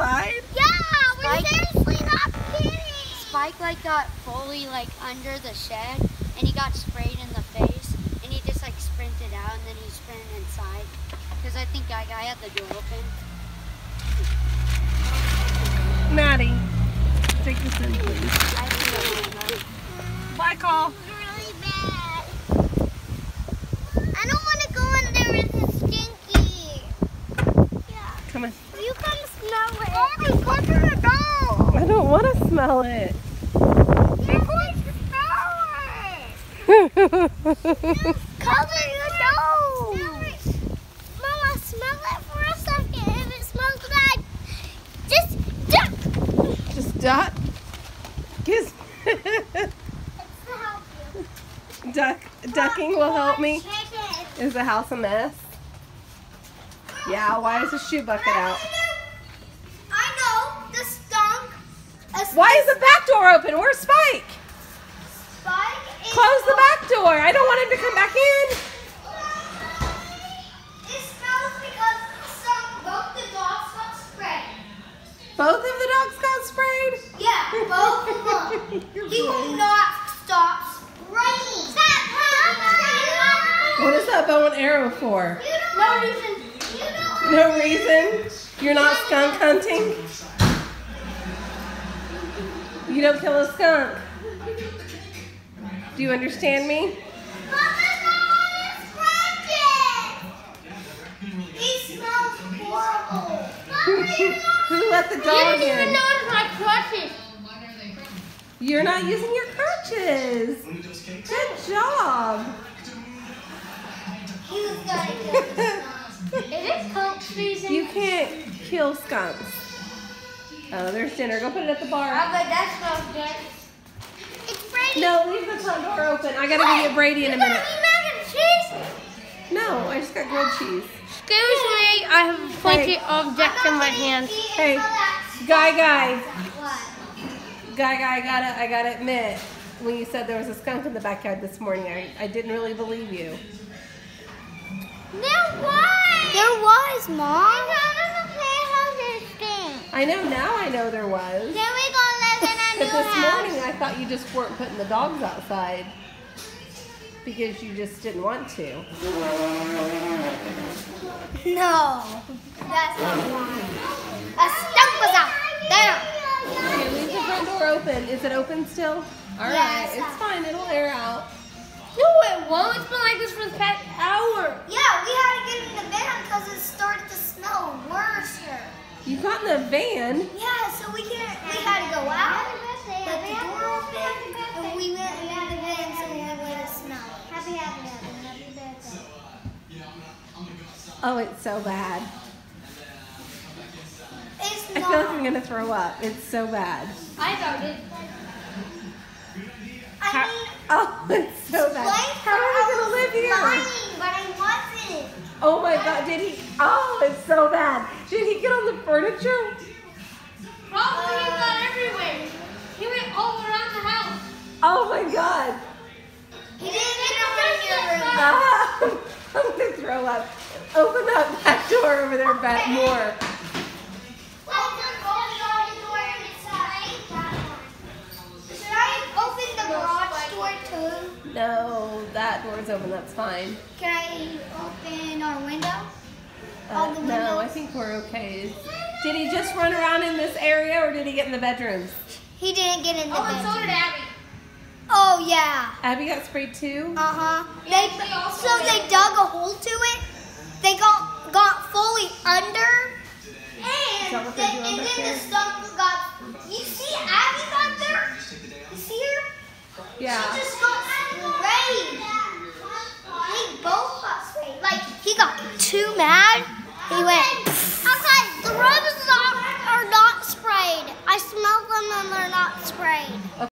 got inside? Yeah, we're Spike- seriously not kidding. Spike like got fully like under the shed and he got sprayed in the face and he just like sprinted out and then he sprinted inside because I think Guy Guy had the door open. Maddie, take this in, please. I think I don't know. Bye, call. really bad. I don't want to go in there. It's stinky. Yeah. Come on. You come smell it. Dog. I don't want to smell it. You're going to smell it. Cover your nose. Mama, smell it for a second. If it smells bad, just duck. Just dot. Kiss. Duck. Ducking will help me. Is the house a mess? Yeah, why is the shoe bucket out? I know the skunk. A Why is the back door open? Where's Spike? spike is Close the back door. I don't want him to come back in. It smells because both the dogs got sprayed. Both of the dogs got sprayed? Yeah, both of them. he will not stop spraying. What is that bow and arrow for? No reason. You don't No reason? You're not skunk hunting? You don't kill a skunk. Do you understand me? He smells horrible. Who let the dog in? notice my crutches. You're not using your crutches. Good job. He was gonna kill the skunk. Is it skunk season? You can't kill skunks. Oh, there's dinner. Go put it at the bar. I bet that smells good. It's Brady. No, leave the front door open. I gotta go get Brady in a You got minute. me mac and cheese? No, I just got grilled cheese. Excuse me, I have plenty of decks in my hands. Hey, Guy, guy, What? guy, guy. I gotta, I gotta admit, when you said there was a skunk in the backyard this morning, I, I didn't really believe you. There was. There was, Mom. I know now. I know there was. Then we gonna live in a But this house. morning, I thought you just weren't putting the dogs outside because you just didn't want to. No, that's not why. A skunk was out there. Okay, leave the front door open. Is it open still? All right, Yes. it's fine. It'll air out. No, it won't. It's been like this for the past hour. Yeah, we had to get in the van because it started to smell worse. You got in the van. Yeah, so we can we had to go out, let the door open, and we went in the van so we would let it. Happy, happy, happy, happy birthday. Oh, it's so bad. It's I feel like I'm gonna throw up. It's so bad. I thought it. I mean, Oh, it's so bad. Blake How are we gonna live here? lying, but I wasn't. Oh my god, did he? Oh, it's so bad. Did on the furniture? Probably he got everywhere. He went all around the house. Oh my god. He didn't get over in your room. I'm gonna throw up. Open that back door over there, Beth Moore. Should I open the garage door too? No, that door's open. That's fine. Can I open our window? Uh, no, I think we're okay. Did he just run around in this area, or did he get in the bedrooms? He didn't get in the Oh, and so bedroom. did Abby. Oh yeah. Abby got sprayed too. Uh huh. Yeah, They she also so did. they dug a hole to it. They got got fully under, and what then, they're and then there? the skunk got. You see Abby back there? You see her? Yeah. She just got sprayed. They both got sprayed. Like he got too mad. Went